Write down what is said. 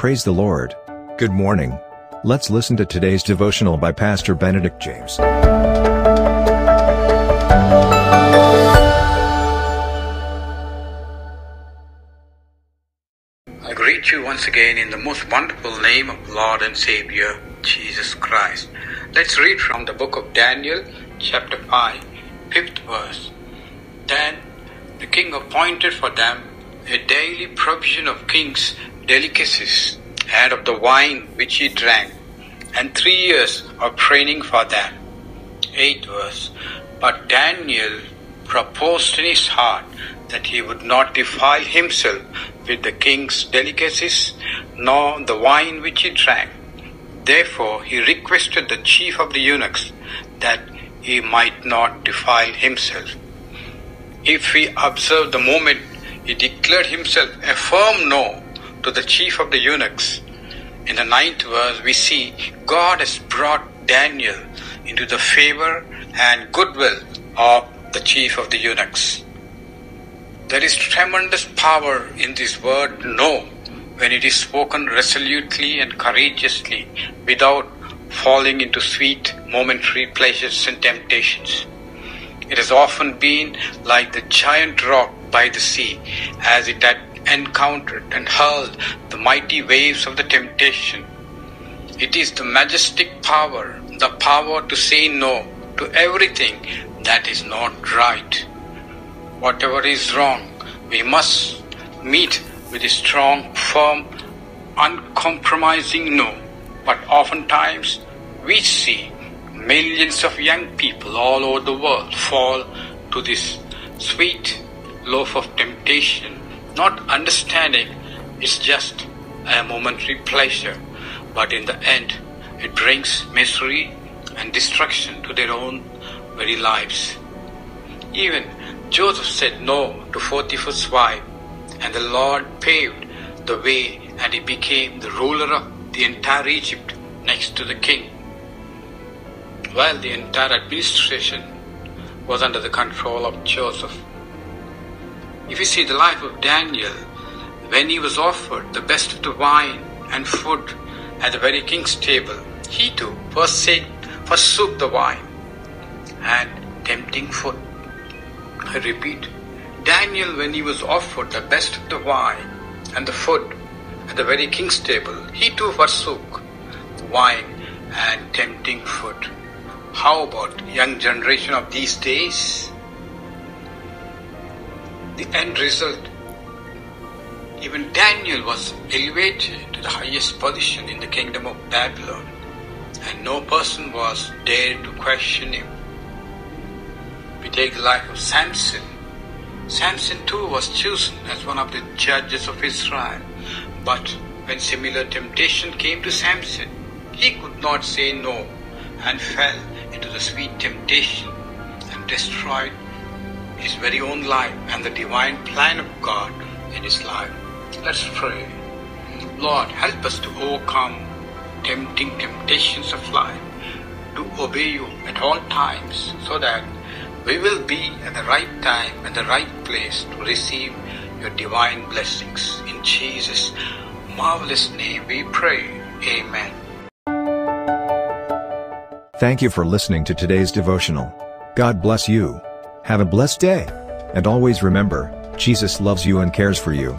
Praise the Lord. Good morning. Let's listen to today's devotional by Pastor Benedict James. I greet you once again in the most wonderful name of Lord and Savior Jesus Christ. Let's read from the book of Daniel, chapter 5, fifth verse. Then the king appointed for them a daily provision of king's delicacies and of the wine which he drank, and three years of training for them. 8 verse. But Daniel proposed in his heart that he would not defile himself with the king's delicacies, nor the wine which he drank. Therefore he requested the chief of the eunuchs that he might not defile himself. If we observe the moment he declared himself a firm no to the chief of the eunuchs, in the ninth verse we see God has brought Daniel into the favor and goodwill of the chief of the eunuchs. There is tremendous power in this word no when it is spoken resolutely and courageously without falling into sweet momentary pleasures and temptations. It has often been like the giant rock by the sea as it had encountered and hurled the mighty waves of the temptation. It is the majestic power, the power to say no to everything that is not right. Whatever is wrong, we must meet with a strong, firm, uncompromising no. But oftentimes we see millions of young people all over the world fall to this sweet loaf of temptation, not understanding it's just a momentary pleasure, but in the end it brings misery and destruction to their own very lives. Even Joseph said no to Potiphar's wife, and the Lord paved the way, and he became the ruler of the entire Egypt next to the king. While the entire administration was under the control of Joseph. If you see the life of Daniel, when he was offered the best of the wine and food at the very king's table, he too forsake, forsook the wine and tempting food. I repeat, Daniel, when he was offered the best of the wine and the food at the very king's table, he too forsook wine and tempting food. How about young generation of these days? The end result, even Daniel was elevated to the highest position in the kingdom of Babylon, and no person was dared to question him. We take the life of Samson. Samson too was chosen as one of the judges of Israel. But when similar temptation came to Samson, he could not say no and fell into the sweet temptation and destroyed his very own life and the divine plan of God in his life. Let's pray. Lord, help us to overcome tempting temptations of life, to obey you at all times so that we will be at the right time and the right place to receive your divine blessings. In Jesus' marvelous name we pray. Amen. Thank you for listening to today's devotional. God bless you. Have a blessed day. And always remember, Jesus loves you and cares for you.